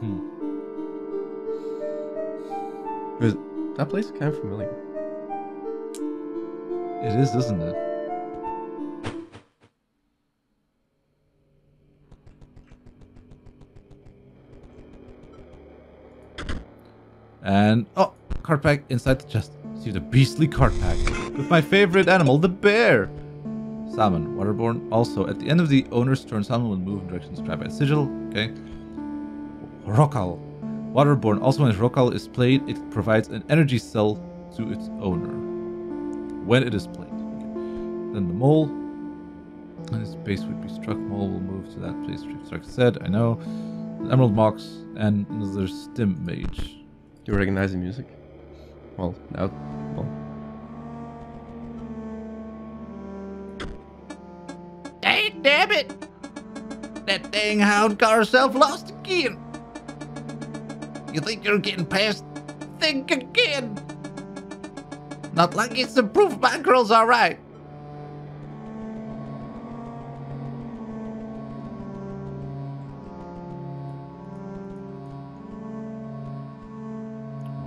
Hmm. That place is kind of familiar. It is, isn't it? And oh, card pack inside the chest. See the beastly card pack with my favorite animal, the bear. Salmon, waterborne. Also, at the end of the owner's turn, salmon will move in direction described by sigil. Okay. Rokal, waterborne. Also, when Rokal is played, it provides an energy cell to its owner when it is played. Then the mole. And his base would be struck. Mole will move to that place. Struck said. I know. Emerald Mox and another Stim Mage. Do you recognize the music? Well, now, well, Hey, damn it! That dang hound got herself lost again. You think you're getting past? Think again. Not like it's the proof my girl's all right.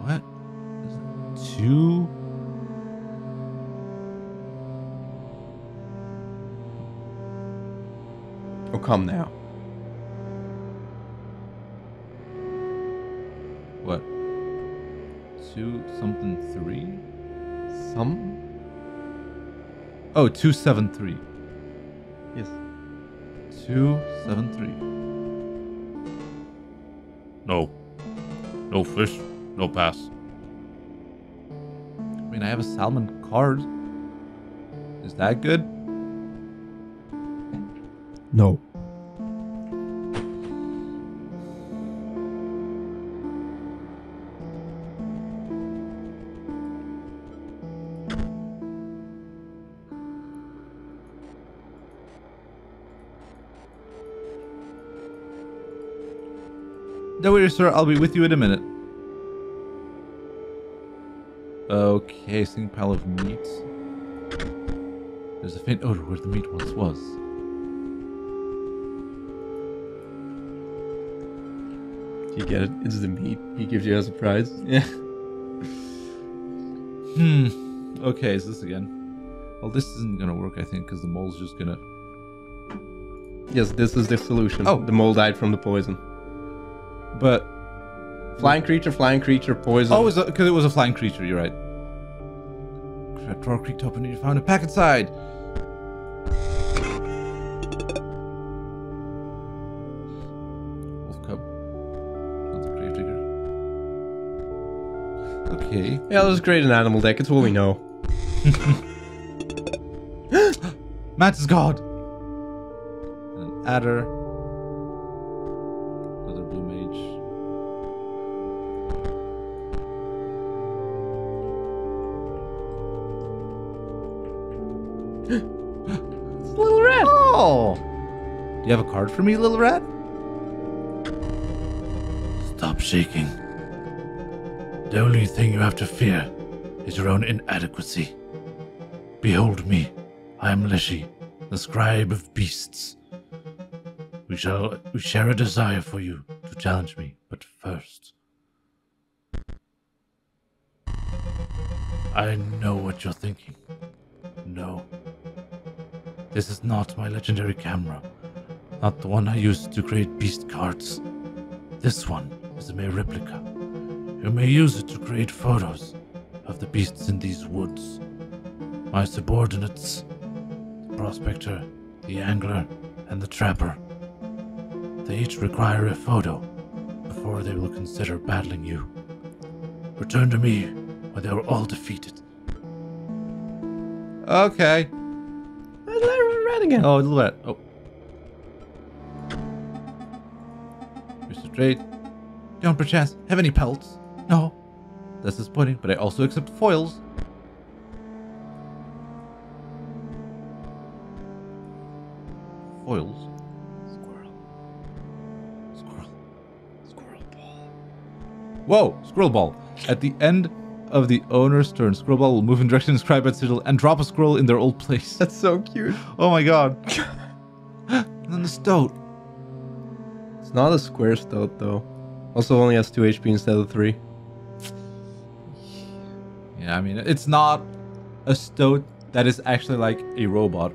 What? Two? oh come now. Oh, two seven three. Yes. Two seven three. No. No fish, no pass. I mean, I have a salmon card. Is that good? No. Sir. I'll be with you in a minute. Okay, single pile of meat. There's a faint odor where the meat once was. Do you get it? It's the meat he gives you as a prize. Yeah. Hmm. Okay, is this again? Well, this isn't gonna work, I think, because the mole's just gonna. Yes, this is the solution. Oh. The mole died from the poison. But Flying creature, flying creature, poison. oh, because it was a flying creature. You're right. Drawer creaked open and you found a pack inside. Wolf cub. Not the gravedigger. Okay. Yeah, let's create an animal deck. It's what we know. Mantis God. An adder. You have a card for me, little rat? Stop shaking. The only thing you have to fear is your own inadequacy. Behold me. I am Leshy, the scribe of beasts. We shall we share a desire for you to challenge me, but first. I know what you're thinking. No. This is not my legendary camera. Not the one I used to create beast cards. This one is a mere replica. You may use it to create photos of the beasts in these woods. My subordinates, the prospector, the angler, and the trapper. They each require a photo before they will consider battling you. Return to me when they are all defeated. Okay. Little rat again. Oh, little rat. Oh. Trade, don't perchance have any pelts? No. That's disappointing, but I also accept foils. Foils? Squirrel. Squirrel. Squirrel ball. Whoa! Squirrel ball. At the end of the owner's turn, squirrel ball will move in direction described by sigil and drop a squirrel in their old place. That's so cute. Oh my god. and then the stoat. It's not a square stoat though. Also only has 2 HP instead of 3. Yeah, I mean, it's not a stoat that is actually like a robot.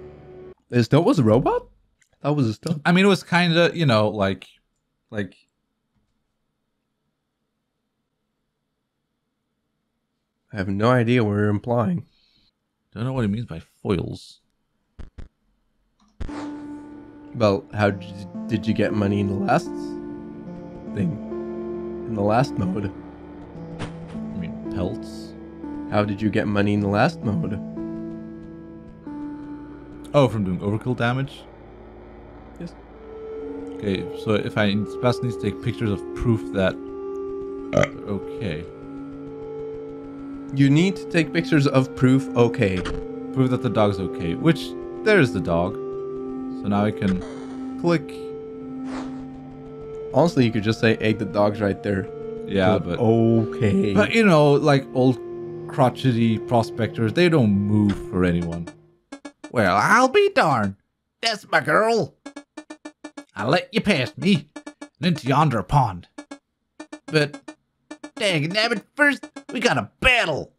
The stoat was a robot? That was a stoat. I mean, it was kind of, you know, like, Like I have no idea what you're implying. don't know what he means by foils. Well, how did you, did you get money in the last thing? In the last mode? I mean, pelts. How did you get money in the last mode? Oh, from doing overkill damage? Yes. Okay, so if I Sebastian needs to take pictures of proof that. Uh, okay. You need to take pictures of proof, okay. Prove that the dog's okay, which there's the dog. So now I can click. Honestly, you could just say, hey, the dog's right there. Yeah, but. Okay. But you know, like old crotchety prospectors, they don't move for anyone. Well, I'll be darned. That's my girl. I'll let you past me and into yonder pond. But, dang nabbit, first we got a battle.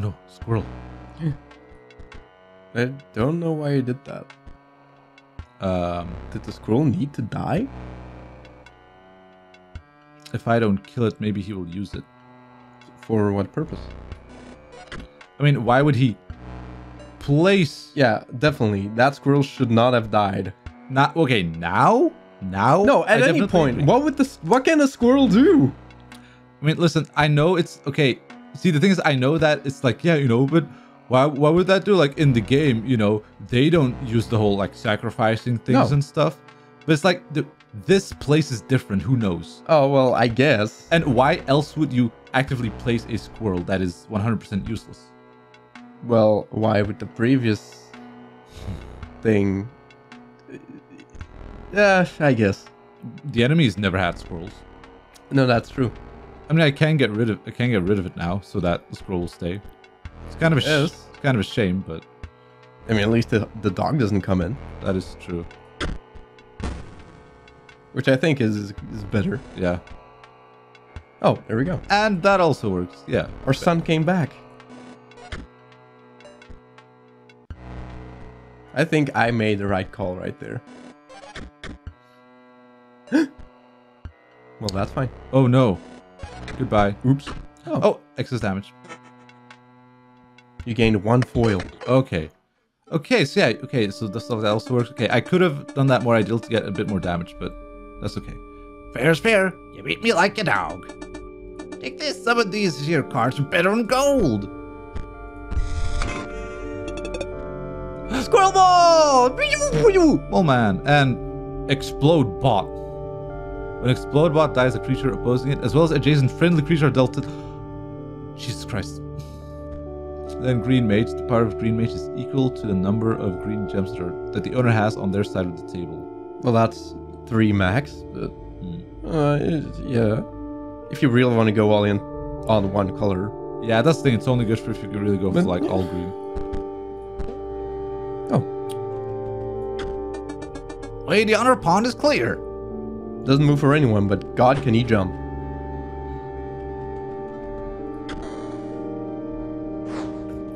Oh no, squirrel. I don't know why you did that. Um, Did the squirrel need to die? if I don't kill it, maybe he will use it. For what purpose? I mean, why would he place Yeah, definitely. That squirrel should not have died. not okay now? Now? No, I at any point. agree. What would this? What can a squirrel do? I mean, listen, I know it's okay. See, the thing is, I know that it's like, yeah, you know, but why? Why would that do? Like in the game, you know, they don't use the whole like sacrificing things No. and stuff. But it's like the, this place is different. Who knows? Oh well, I guess. And why else would you actively place a squirrel that is 100% useless? Well, why with the previous thing? Yeah, I guess. The enemies never had squirrels. No, that's true. I mean, I can get rid of I can get rid of it now so that the squirrel will stay. It's kind of a Yes. it's kind of a shame, but I mean, at least the, the dog doesn't come in, that is true. which I think is is better. Yeah, Oh, there we go. and that also works. Yeah, Our son came back. I think I made the right call right there. well, that's fine. Oh no. Goodbye. Oops. Oh, Oh, excess damage. you gained one foil. Okay. Okay, so yeah, okay, so the stuff that also works. Okay, I could have done that more ideal to get a bit more damage, but that's okay. Fair's fair. You beat me like a dog. Take this, some of these here cards are better than gold. Squirrel ball! Oh man, and explode bot. When Explodebot dies, a creature opposing it, as well as adjacent friendly creature are dealt it. Jesus Christ. Then green mage, the power of green mage is equal to the number of green gems that, are, that the owner has on their side of the table. Well, that's three max, but Hmm. uh, yeah. If you really want to go all in on one color. Yeah, that's the thing. It's only good for if you can really go for But- like all green. Oh, Wait, the honor pond is clear. Doesn't move for anyone, but God can he jump?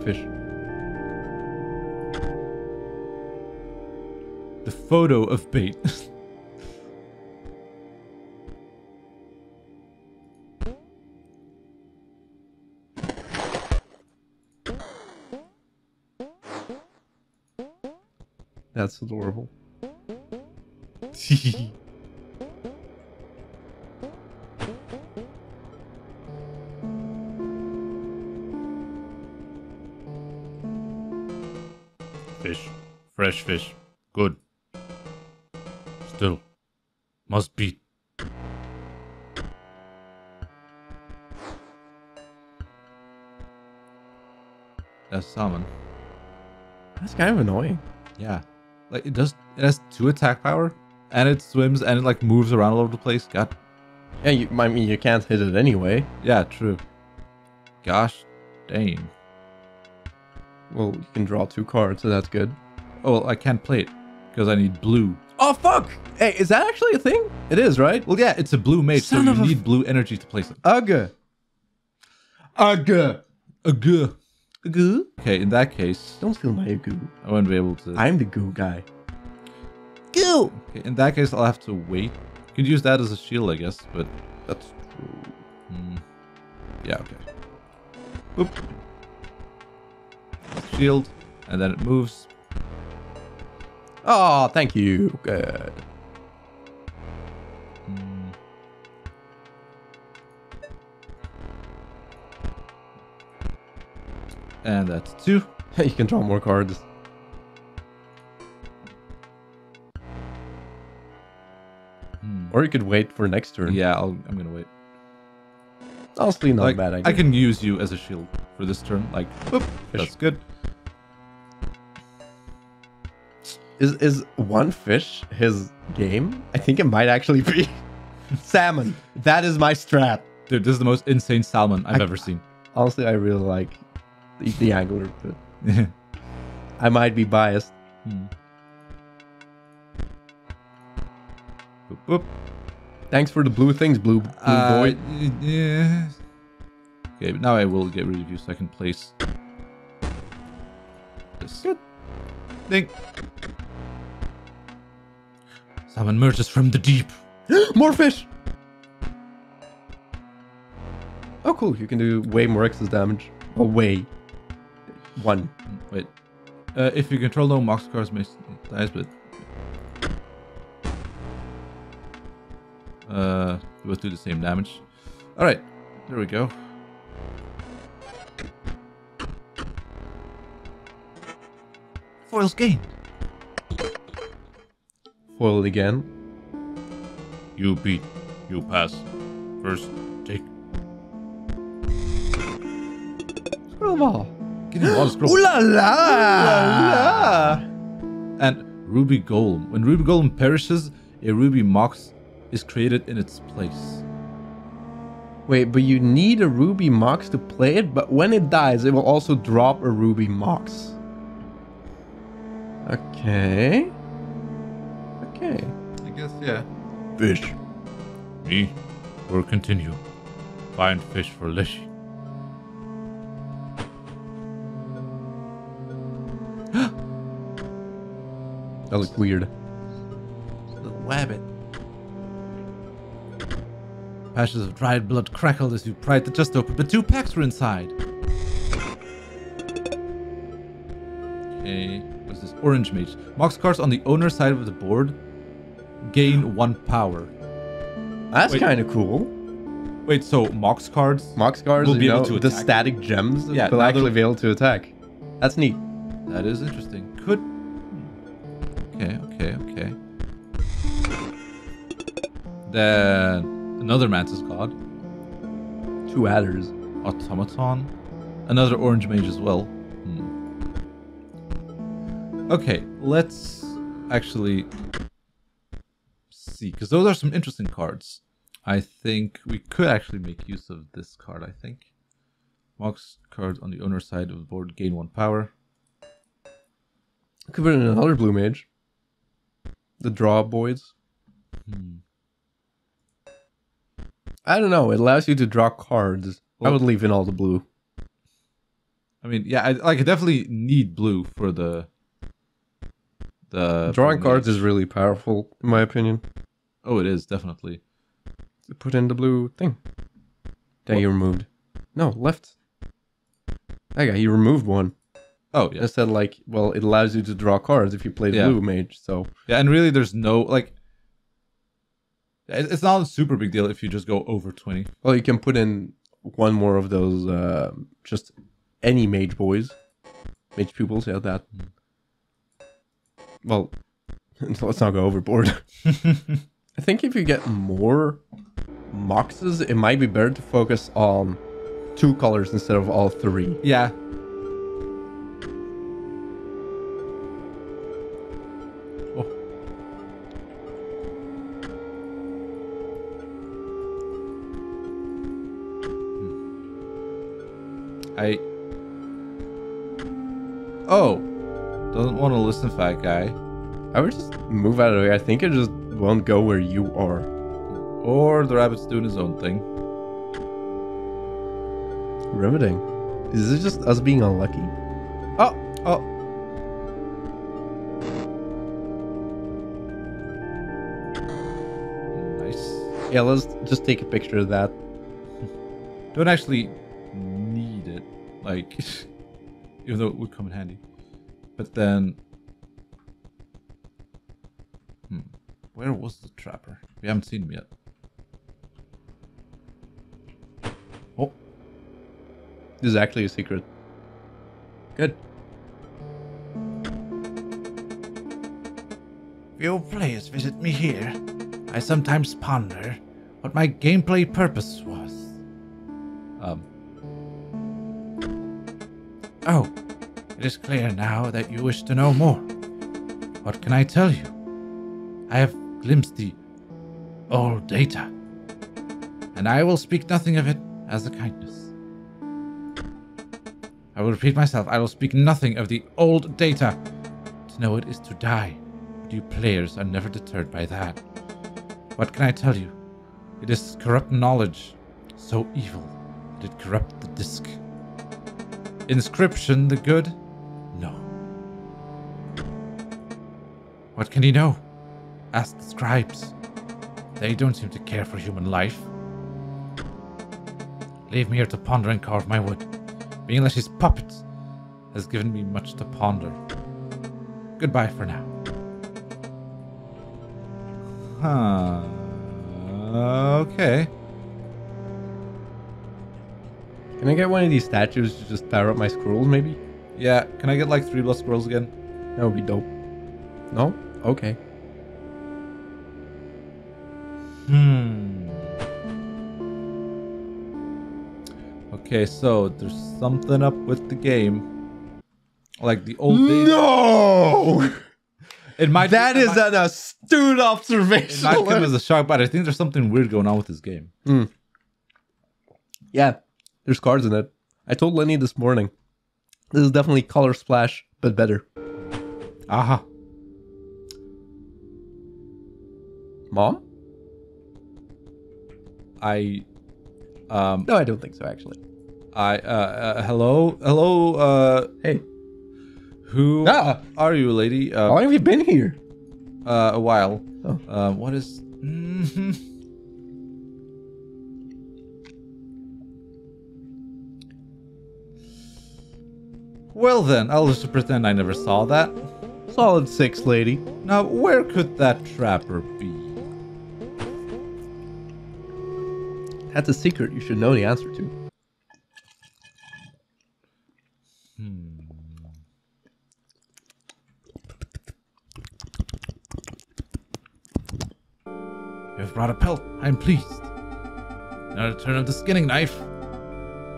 Fish. The photo of bait. That's adorable. Fresh fish. Good. Still. Must be. That's salmon. That's kind of annoying. Yeah. Like it does it has two attack power and it swims and it like moves around all over the place. God Yeah, you, I mean, you can't hit it anyway. yeah, true. Gosh dang. Well, you can draw two cards, so that's good. Oh, well, I can't play it because I need blue. Oh fuck! Hey, is that actually a thing? It is, right? Well, yeah, it's a blue mage, Son so you need blue energy to place it. Ugh. Ugh. A goo. A goo? Okay, in that case, Don't steal my goo. I won't be able to. I'm the goo guy. goo. Okay, in that case, I'll have to wait. You could use that as a shield, I guess, but That's true. mm, yeah, okay. Boop. Shield, and then it moves. Oh, thank you. Good. Mm. And that's two. you can draw more cards. Hmm. Or you could wait for next turn. Yeah, I'll, I'm gonna wait. Honestly, not like, a bad idea. I can use you as a shield for this turn. Like, Fish. that's good. Is is one fish his game? I think it might actually be salmon. That is my strat. Dude, this is the most insane salmon I've I- ever seen. Honestly, I really like the, the angler, but I might be biased. Hmm. Boop, boop. Thanks for the blue things, blue blue Uh, boy. yeah. Okay, but now I will get rid of you so I can place this. Good. Ding. Someone emerges from the deep. more fish. Oh, cool! You can do way more excess damage. Oh, way. One. Wait. Uh, if you control no mox cards, may dies, but uh, we both do the same damage. All right, there we go. Foils gained. Foil again. You beat. You pass. First, take. Squirrel ball. Getting a lot of scroll. Ooh la la! And Ruby Golem. When Ruby Golem perishes, a Ruby Mox is created in its place. Wait, but you need a ruby mox to play it, but when it dies, it will also drop a ruby mox. Okay. Okay. I guess, yeah. Fish. Me. Or continue. Find fish for Leshy. That looks weird. Little wabbit. Patches of dried blood crackled as you pried the chest open, but two packs were inside. Okay, what's this? Orange Mage. Mox cards on the owner side of the board gain one power. That's kind of cool. Wait, so Mox cards? Mox cards, Will be able know, to the static gems Yeah, will actually be able to attack. That's neat. That is interesting. Could. Okay, okay, okay. Then another Mantis God, Two adders. Automaton, another Orange Mage as well. Hmm. Okay, let's actually see, because those are some interesting cards. I think we could actually make use of this card, I think. Mox cards on the owner side of the board gain one power. Could put in another blue mage. The draw boys. Hmm. I don't know. It allows you to draw cards. I would leave in all the blue. I mean, yeah, I like I definitely need blue for the the Drawing cards is really powerful, in my opinion. Oh, it is definitely. Put in the blue thing. That What? you removed. No, left. Okay, you removed one. Oh yeah, Instead, like, well, it allows you to draw cards if you play Yeah. blue mage. So yeah, and really, there's no like. It's not a super big deal if you just go over twenty. Well, you can put in one more of those, uh, just any mage boys. Mage pupils, yeah, that. Well, let's not go overboard. I think if you get more moxes, it might be better to focus on two colors instead of all three. Yeah. Oh. I Oh, doesn't want to listen, fat guy. I would just move out of the way. I think it just won't go where you are. Or the rabbit's doing his own thing. Riveting. Is this just us being unlucky? Oh, oh. Nice. Yeah, let's just take a picture of that. Don't actually need it, like, even though it would come in handy. But then, where was the trapper? We haven't seen him yet. Oh, This is actually a secret. Good. Few players visit me here. I sometimes ponder what my gameplay purpose was. um, Oh, it is clear now that you wish to know more. What can I tell you? I have glimpsed the old data, and I will speak nothing of it as a kindness. I will repeat myself. I will speak nothing of the old data. To know it is to die. But you players are never deterred by that. What can I tell you? It is corrupt knowledge, so evil that it corrupt the disc. Inscryption the good? No. What can he know? Ask the scribes. They don't seem to care for human life. Leave me here to ponder and carve my wood. Being that Leshy's puppet has given me much to ponder. Goodbye for now. huh. Okay. Can I get one of these statues to just power up my scrolls, maybe? Yeah, can I get like three blood squirrels again? That would be dope. No? Okay. Okay, so there's something up with the game. Like the old days. No! It might That it is might, an astute it observation. might come as a shock, but I think there's something weird going on with this game. Yeah, there's cards in it. I told Lenny this morning. This is definitely Color Splash, but better. Aha. Mom? I um No, I don't think so, actually. I uh, uh hello hello uh Hey. who Ah, are you lady? how Uh, long have you been here? uh a while. Oh. Um what is Mhm. Well then, I'll just pretend I never saw that. Solid six, lady. Now, where could that trapper be? That's a secret you should know the answer to. Brought a pelt. I am pleased. Now to turn of the skinning knife.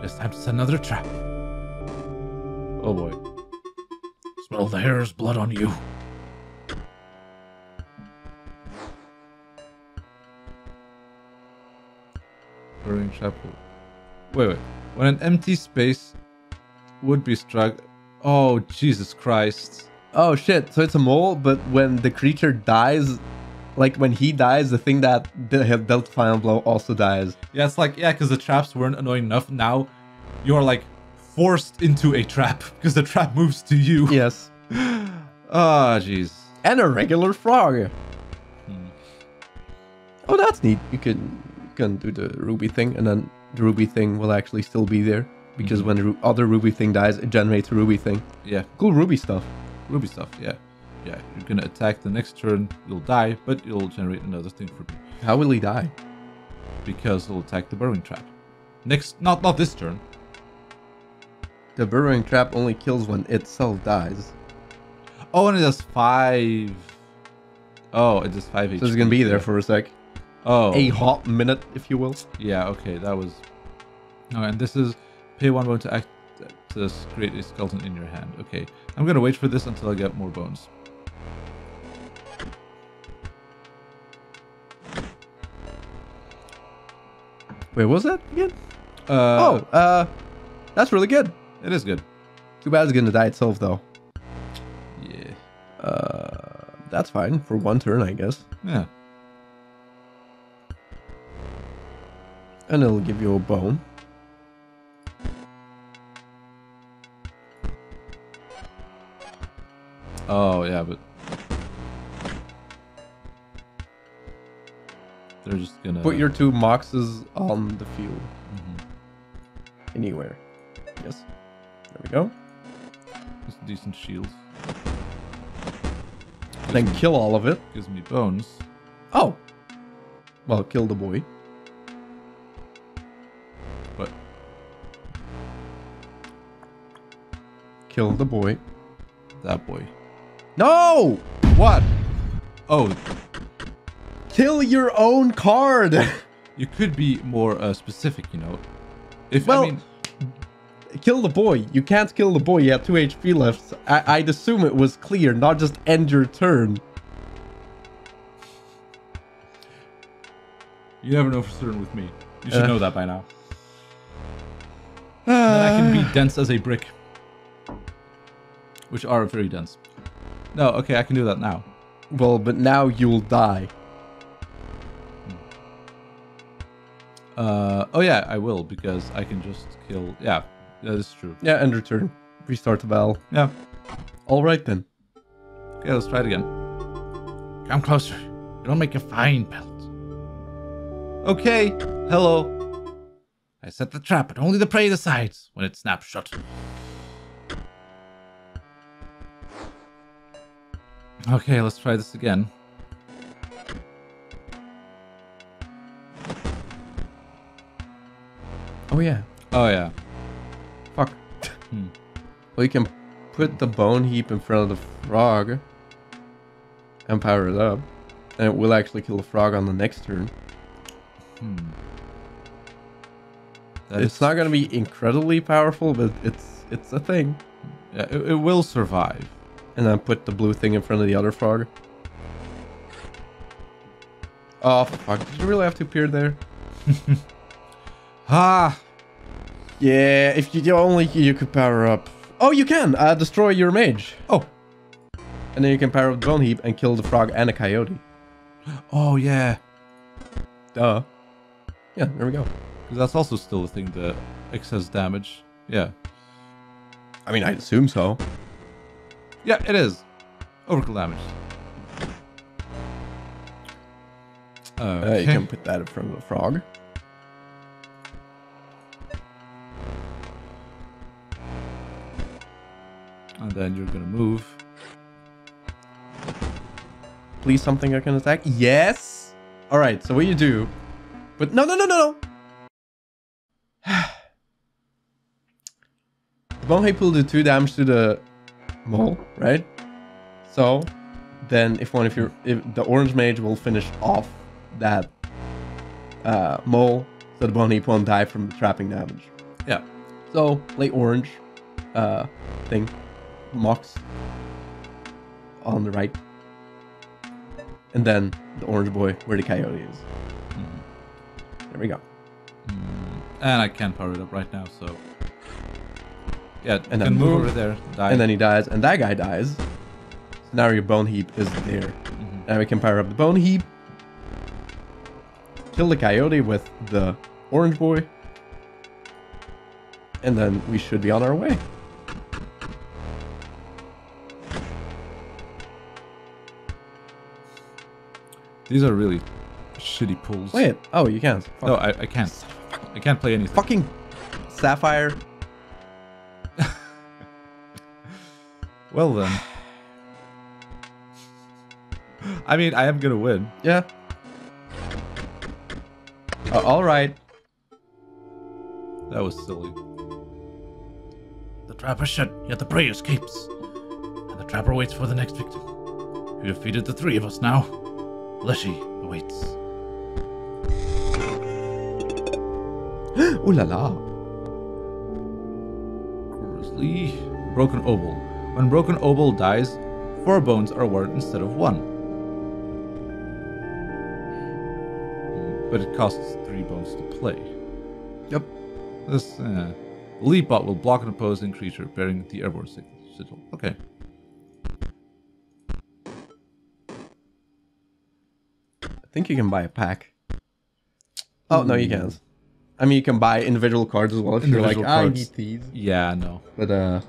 Just time to set another trap. Oh boy. Smell the hare's blood on you. Burning chapel. Wait, wait. When an empty space would be struck. Oh, Jesus Christ. Oh shit, so it's a mole, but when the creature dies, like when he dies, the thing that dealt final blow also dies. Yeah, it's like, yeah, because the traps weren't annoying enough. Now you're like forced into a trap because the trap moves to you. Yes. Ah, jeez. And a regular frog. Oh, that's neat. You can, you can do the ruby thing, and then the ruby thing will actually still be there. Because when the other ruby thing dies, it generates a ruby thing. Yeah, Cool ruby stuff. ruby stuff. Yeah. Yeah, you're gonna attack the next turn. You'll die, but you'll generate another thing for me How will he die? because he'll attack the burrowing trap. Next, not not this turn. The burrowing trap only kills when itself dies. Oh, and it does five. Oh, it does five. So it's gonna be there for a sec. oh A hot minute, if you will. Yeah, okay, that was. Oh, and this is pay one bone to act uh, to create a skeleton in your hand. Okay, I'm gonna wait for this until I get more bones. Wait, what was that again? Uh, oh, uh, that's really good. it is good. Too bad it's gonna die itself though. Yeah. Uh, that's fine for one turn, I guess. Yeah. And it'll give you a bone. Oh, yeah, but... They're just gonna... Put your two moxes on the field. Mhm. Anywhere. Yes. There we go. Just decent shields. Then kill all of it. Gives me bones. Oh. Well, kill the boy. But Kill the boy. that boy. No! What? Oh, Kill your own card! you could be more uh, specific, you know. If Well, I mean, kill the boy. You can't kill the boy. You have 2 HP left. I- I'd assume it was clear, not just end your turn. you never know for certain with me. You should Uh. know that by now. Then I can be dense as a brick, which are very dense. No, okay, I can do that now. Well, but now you'll die. Uh, oh yeah, I will because I can just kill. Yeah, that is true. Yeah, end your turn. Restart the battle. Yeah. All right then. Okay, let's try it again. Come closer. It'll make a fine pelt. Okay. Hello. I set the trap, but only the prey decides when it snaps shut. Okay, let's try this again. Oh yeah. Oh yeah. Fuck. Hmm. Well, you can put the bone heap in front of the frog and power it up, and it will actually kill the frog on the next turn. Hmm. That it's is- not gonna be incredibly powerful, but it's it's a thing. Yeah, it, it will survive. And then put the blue thing in front of the other frog. Oh fuck! Did you really have to appear there? Ah. Yeah, if you only you could power up. Oh, you can uh, destroy your mage, Oh. and then you can power up the bone heap and kill the frog and a coyote. Oh yeah. Duh. Yeah, there we go. that's also still a thing. The excess damage. Yeah. I mean, I assume so. Yeah, it is. Overkill damage. Uh, you can put that in front of the frog. And then you're gonna move. Please, something I can attack. Yes. All right. So what you do? But no, no, no, no, no. the bone heap will do two damage to the mole, right? So then, if one of your if the orange mage will finish off that uh, mole, so the bone heap won't die from the trapping damage. Yeah. So late orange uh, thing, mox on the right, and then the orange boy where the coyote is. There we go. Mm, And I can't power it up right now, so. Yeah, And then move move. over there. Die. And then he dies, and that guy dies. So now your bone heap is there. Mhm. Now we can power up the bone heap. Kill the coyote with the orange boy. And then we should be on our way. These are really shitty pulls. Wait. Oh, you can't. Fuck. No, I, I can't. I can't play anything. Fucking sapphire. Well then. I mean, I am gonna win. Yeah. Uh, all right. That was silly. The trap is shut, yet the prey escapes. And the trapper waits for the next victim. You defeated the three of us now. Leshy awaits. Ooh la la. Grizzly. Broken Obol. When Broken Obol dies, four bones are awarded instead of one. But it costs three bones to play. Yep. This, uh, leap bot will block an opposing creature bearing the airborne sig- sigil. Okay. Think you can buy a pack. Oh no, you can't. I mean, you can buy individual cards as well if you're like, Individual "Ah, I need these. Yeah, no. But uh,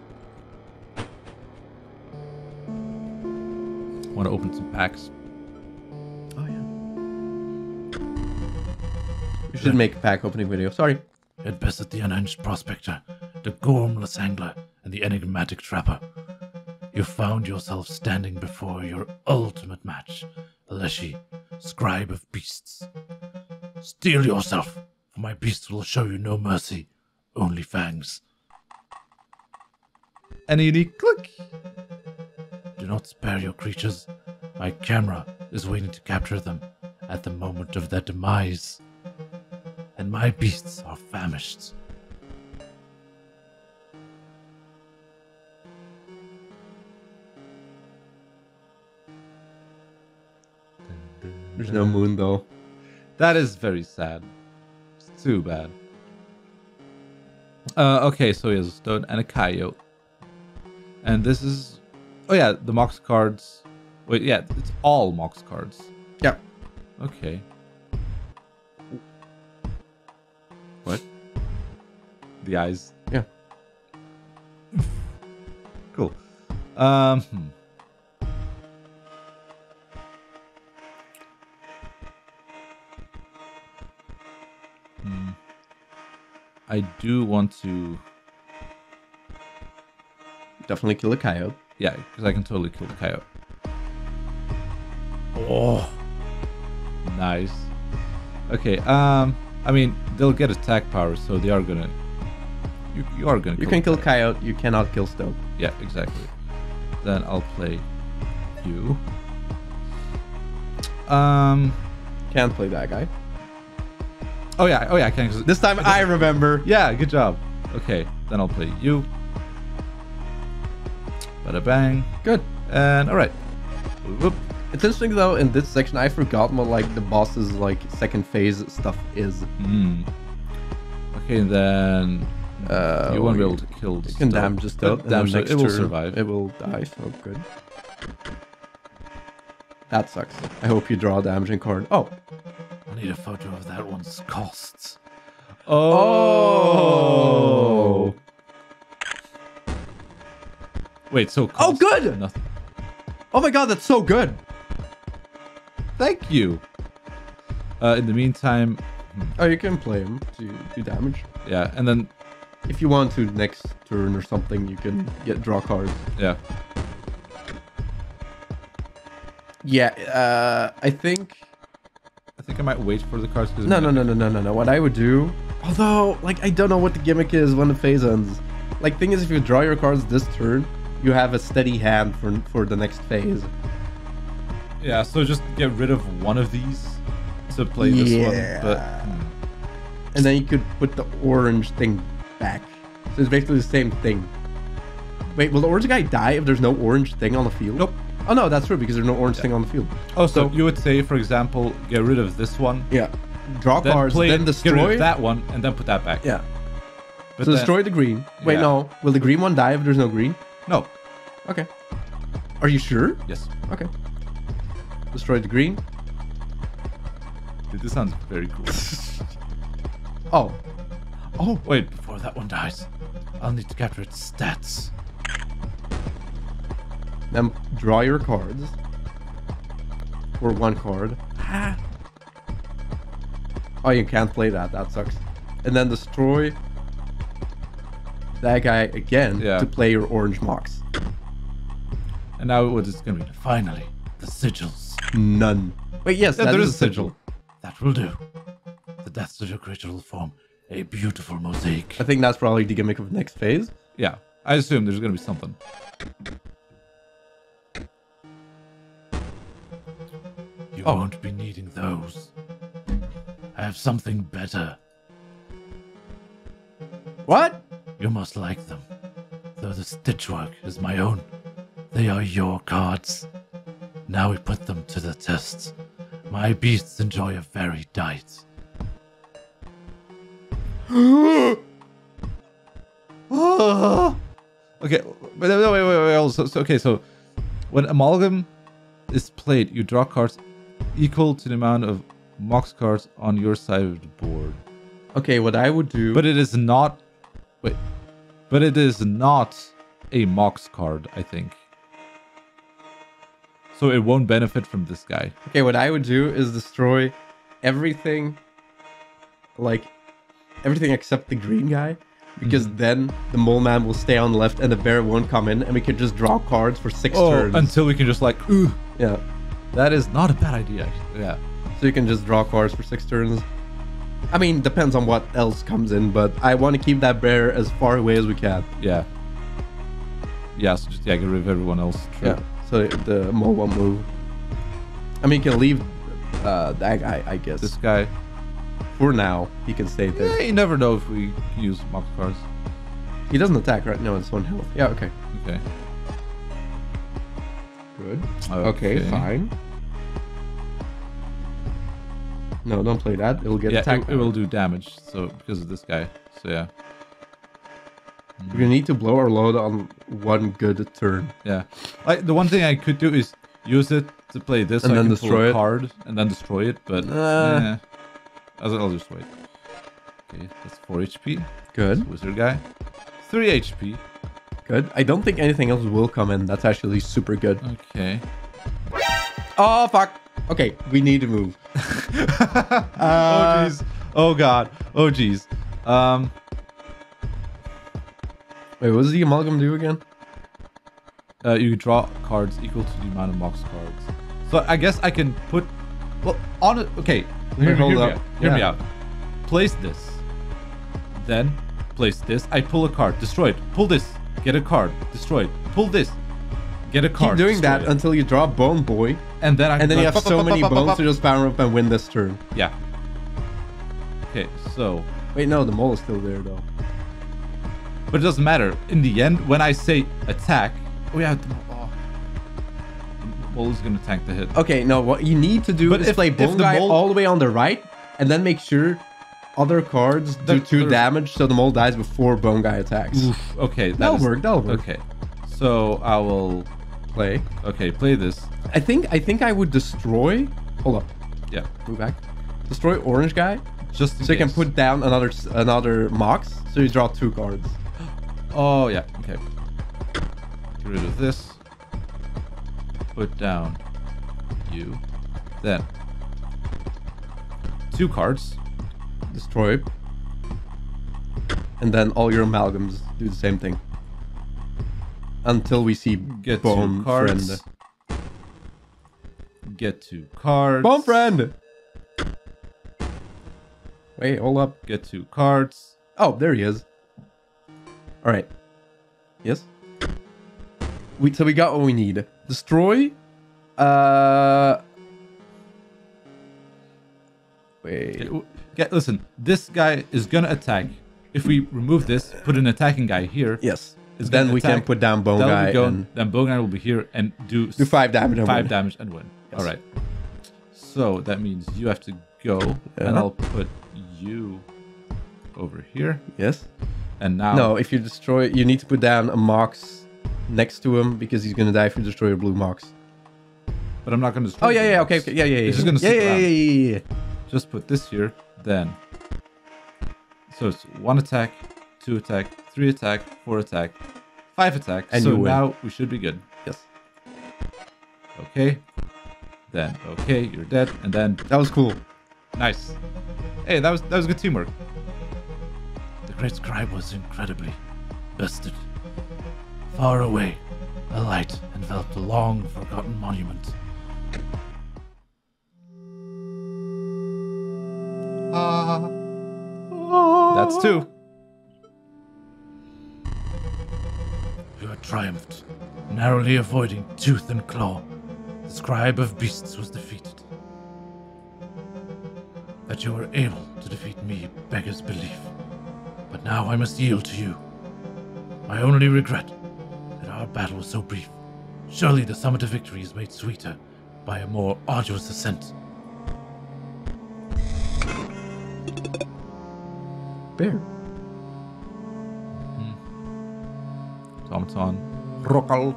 Want to open some packs? oh yeah. You should make a pack opening video. Sorry. At best the unhinged prospector, the gormless angler, and the enigmatic trapper. You found yourself standing before your ultimate match, Leshy, scribe of beasts. Steel yourself, for my beasts will show you no mercy, only fangs. And a unique click. Do not spare your creatures. My camera is waiting to capture them at the moment of their demise. And my beasts are famished. There's no moon though. That is very sad. It's too bad. Uh, okay, so he has a stone and a coyote. And this is... Oh yeah, the Mox cards. Wait, yeah, it's all Mox cards. Yeah. Okay. What? The eyes. Yeah. cool. Um, I do want to, Definitely kill a coyote. yeah, because I can totally kill the coyote. Oh, Nice. Okay. Um. I mean, they'll get attack power, so they are gonna. You, you are gonna. You can kill coyote. You cannot kill stone. Yeah, exactly. Then I'll play you. Um. Can't play that guy. Oh yeah. Oh yeah. I can. This time I remember. Yeah. Good job. Okay. Then I'll play you. Bada bang. Good. And all right. Whoop. It's interesting though. In this section, I forgot what like the boss's like second phase stuff is. Hmm. Okay. Then Uh, you won't be able to kill. It can damage the stuff. and next It will survive. It will die. So good. That sucks. I hope you draw a damaging card. Oh. I need a photo of that one's costs. Oh. Wait, so Oh, good! Nothing. Oh my god, that's so good. Thank you. Uh, in the meantime, Oh, you can play him to do damage. yeah, and then If you want to next turn or something, you can get draw cards. yeah, Yeah, uh, I think. I think I might wait for the cards because No, no, no, no, no, no, no. What I would do, although, like, I don't know what the gimmick is when the phase ends. Like, thing is, if you draw your cards this turn, you have a steady hand for for the next phase. Yeah, so just get rid of one of these to play this Yeah. one. But hmm, and then you could put the orange thing back. So it's basically the same thing. Wait, will the orange guy die if there's no orange thing on the field? Nope. Oh no, that's true because there's no orange thing on the field. oh, so, So- you would say, for example, get rid of this one, Yeah. Draw then cards, play then get rid destroy of that one, and then put that back. Yeah. But so then- destroy the green. Wait, Yeah. no. Will the green one die if there's no green? No. Okay. Are you sure? Yes. Okay. Destroy the green. Dude, this sounds very cool. Oh. Oh. Wait, Before that one dies, I'll need to capture its stats. Then draw your cards. Or one card. Ah. Oh, you can't play that. That sucks. And then destroy that guy again Yeah. to play your orange mox. and now what is gonna be? Finally, the sigils. None. Wait, yes, Yeah, that there is is a sigil. sigil. That will do. The deaths of your creature will form a beautiful mosaic. I think that's probably the gimmick of the next phase. Yeah, I assume there's gonna be something. Oh. won't be needing those. I have something better. What? You must like them. Though the stitchwork is my own, they are your cards. Now we put them to the test. My beasts enjoy a varied diet. Okay, but no, wait, wait, wait. Also, so, okay, so when amalgam is played, you draw cards. Equal to the amount of mox cards on your side of the board. Okay, what I would do. But it is not. Wait. But it is not a mox card, I think. So it won't benefit from this guy. Okay, what I would do is destroy everything, like everything except the green guy, because Mhm. then the mole man will stay on the left and the bear won't come in, and we can just draw cards for six Oh, turns. until we can just like, ooh, yeah, that is not a bad idea. Actually. Yeah. so you can just draw cards for six turns. I mean, depends on what else comes in, but I want to keep that bear as far away as we can. Yeah. Yeah, so just yeah, get rid of everyone else. True. Yeah, so the mole won't move. I mean, you can leave uh, that guy, I guess. This guy. For now, he can stay there. Yeah, you never know if we use mox cards. He doesn't attack, right? now, it's one health. Yeah, okay. Okay. Good. Okay, Okay. fine. No, don't play that. It'll get Yeah, attacked. it, it will do damage. So because of this guy. So yeah. We need to blow our load on one good turn. Yeah. Like the one thing I could do is use it to play this And so then destroy it. card and then destroy it, but Uh. eh, I'll, I'll just wait. Okay, that's 4 HP. Good, Wizard guy. 3 HP. Good. I don't think anything else will come in. That's actually super good. Okay. Oh, fuck. Okay, we need to move. oh Uh, jeez. Oh god. Oh jeez. Um Wait, what does the amalgam do again? uh, you draw cards equal to the amount of mox cards. So I guess I can put well on it. Okay, hear, hold hear me up. out. Hear me out. Place this, then place this. I pull a card, destroy it. Pull this, get a card, destroy it. Pull this, get a card. Keep doing that it. until you draw Bone Boy, and then I and then you have so many bones to just power up and win this turn. Yeah. Okay, so Wait, no, the mole is still there though. but it doesn't matter. In the end, when I say attack, oh yeah, oh, well, is gonna tank the hit. Okay, no, what you need to do But is if- play Bone Guy mole- all the way on the right, and then make sure other cards do The- two the- damage so the mole dies before Bone Guy attacks. Oof, okay, that That'll is- work, that'll work. Okay, so I will Play. okay play this. I think I think I would destroy. Hold up, Yeah, move back. Destroy Orange Guy, just so you can put down another another Mox, so you draw two cards. Oh yeah, okay. Get rid of this. Put down you. Then two cards. Destroy. And then all your amalgams do the same thing. Until we see Get Bone. Friend. Get two cards. Bone Friend! Wait, hold up. Get two cards. Oh, there he is. All right. Yes. We so we got what we need. Destroy. Uh. Wait. Get, get- listen. This guy is gonna attack. If we remove this, put an attacking guy here. Yes. Then gonna we can put down Bone Guy going. and Then Bogan will be here and do do five damage. and five win. damage and win. Yes. All right. So that means you have to go, Yeah. and I'll put you over here. Yes. And now, No, if you destroy, you need to put down a Mox next to him because he's gonna die if you destroy a blue Mox. but I'm not going to. Oh, destroy Oh yeah, yeah, okay, okay, yeah, yeah, yeah. It's just gonna yeah, yeah, yeah, yeah, yeah. Just put this here, then. So it's one attack, two attack, three attack, four attack, five attack. And so you win. now we should be good. Yes, Okay. Then okay, you're dead, and then that was cool. nice. Hey, that was that was good teamwork. The great Scrybe was incredibly bested. Far away, a light enveloped a long forgotten monument. That's two. You had triumphed, narrowly avoiding tooth and claw. The Scrybe of beasts was defeated. That you were able to defeat me beggars belief. But now I must yield to you. My only regret that our battle was so brief. Surely the summit of victory is made sweeter by a more arduous ascent. Bear. Automaton. Rokal.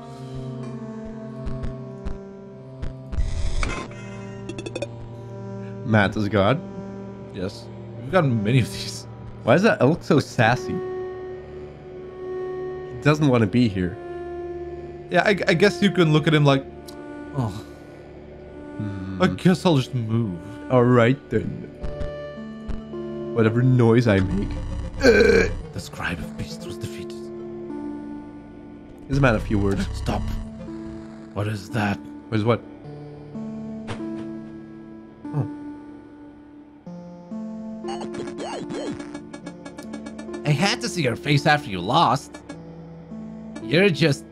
Mantis God. Yes. We've gotten many of these. Why is that elk so sassy? He doesn't want to be here. Yeah, I, I guess you can look at him like, oh, I Hmm. guess I'll just move. All right then. Whatever noise I make. The Scrybe of beasts was defeated. Isn't that a few words? Stop. What is that? What is what? Oh. I had to see your face after you lost. You're just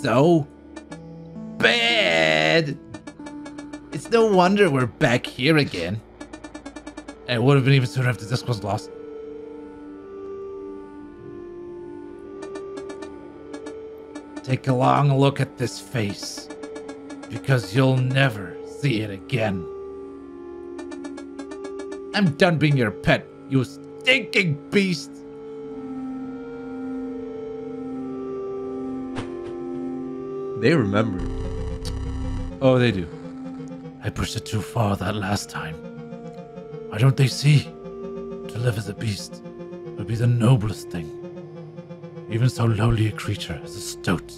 so bad. It's no wonder we're back here again. It would have been even sooner if the disc was lost. Take a long look at this face, because you'll never see it again. I'm done being your pet, you stinking beast. They remember. Oh, they do. I pushed it too far that last time. Why don't they see? To live as a beast would be the noblest thing. Even so lowly a creature as a stoat.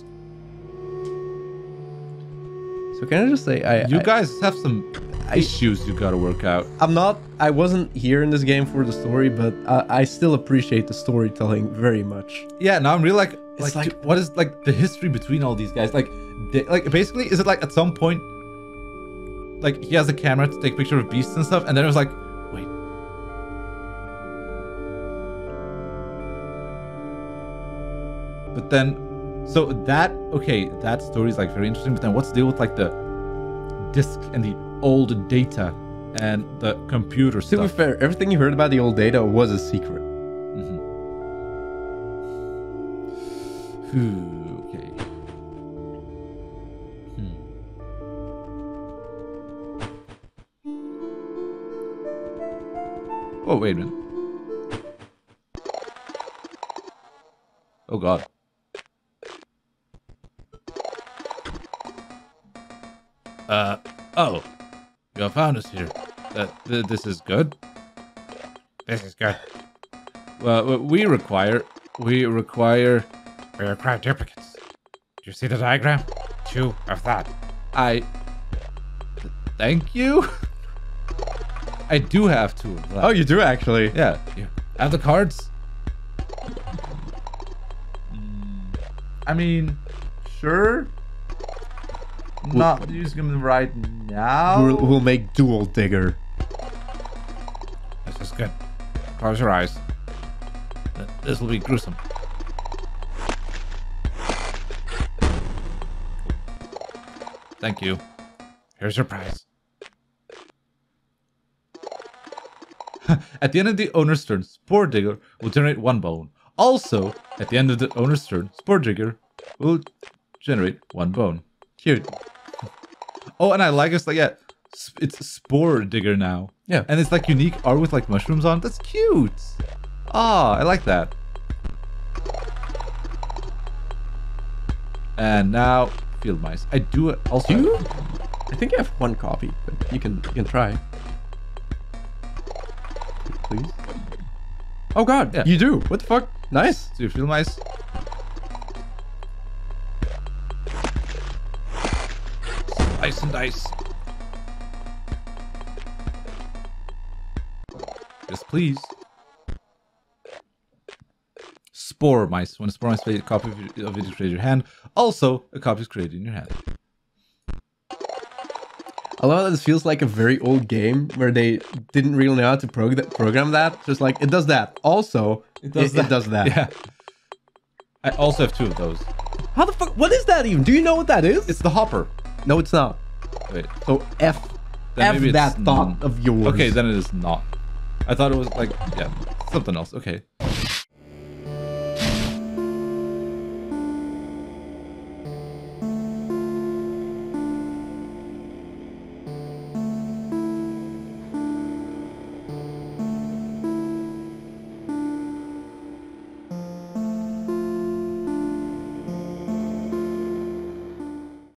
So can I just say I You I, guys have some issues you gotta work out. I'm not I wasn't here in this game for the story, but I, I still appreciate the storytelling very much. Yeah, now I'm really like, It's like, like- dude, what is like the history between all these guys? Like, they, like basically, is it like at some point, like he has a camera to take picture of beasts and stuff, and then it was like, but then, so that okay, that story is like very interesting. But then, what's the deal with like the disk and the old data and the computer To be fair, everything you heard about the old data was a secret. Mhm. Phew, okay. Hmm. Oh, wait a minute. Oh, God. Uh, oh. You have found us here. That th- this is good. This is good. Well, what we require, we require. We require duplicates. Do you see the diagram? Two of that. I. th- Thank you. I do have two of that. Oh, you do actually. yeah. You have the cards? I mean, sure. Not using them right now. We'll, we'll make dual digger. This is good. Close your eyes. This will be gruesome. Thank you. Here's your prize. At the end of the owner's turn, Spore Digger will generate one bone. Also, at the end of the owner's turn, Spore Digger will generate one bone. Cute. Oh, and I like it's like yeah, it's Spore Digger now. Yeah. and it's like unique art with like mushrooms on. That's cute. Ah, I like that. And now field mice. I do it also. Do you? I think I have one copy, but you can you can try. Please. Oh god, Yeah. you do. What the fuck? Nice. Do you field mice? Ice and dice. Yes, please. Spore mice. When a spore mice play, a copy of it- of it is created in your hand. Also, a copy is created in your hand. I love that this feels like a very old game where they didn't really know how to prog- program that. Just like it does that. Also, it does, it, does that. Yeah. I also have two of those. How the fuck? What is that even? Do you know what that is? It's the hopper. No, it's not. Wait. So F, Then F that thought of yours. Okay, then it is not. I thought it was like yeah, something else. Okay.